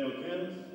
Dale.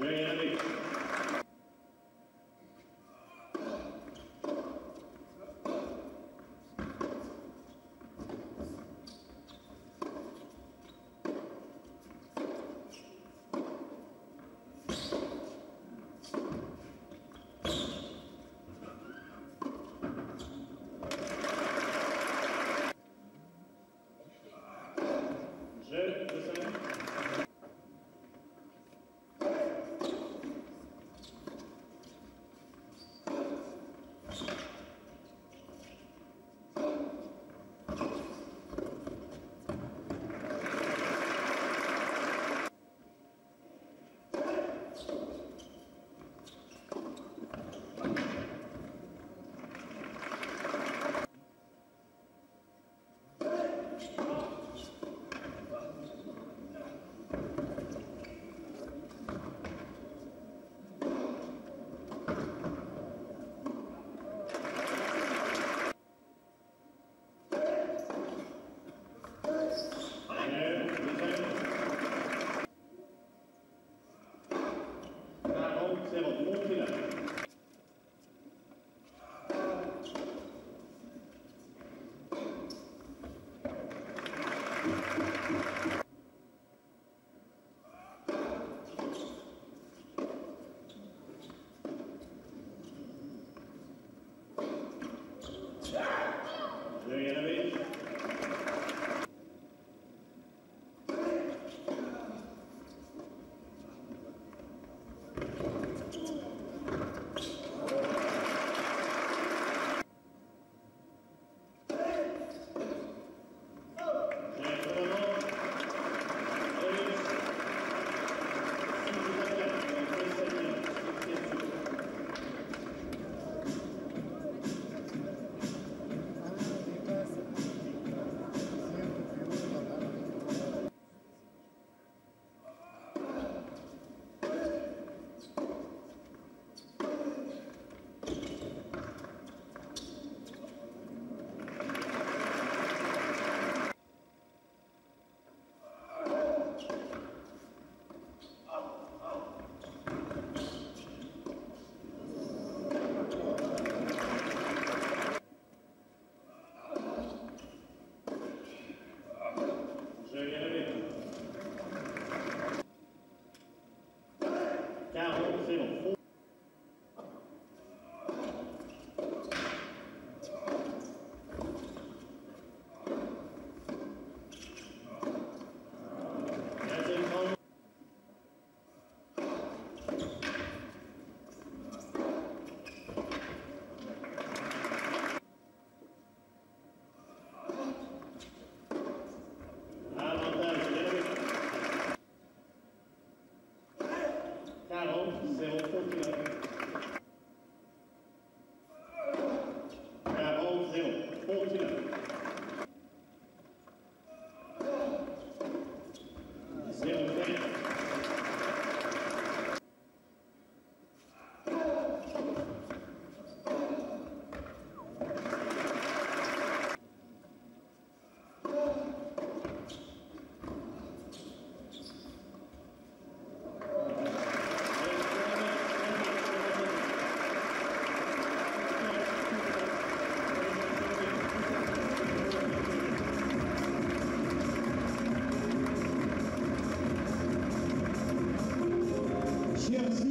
Jan Yes.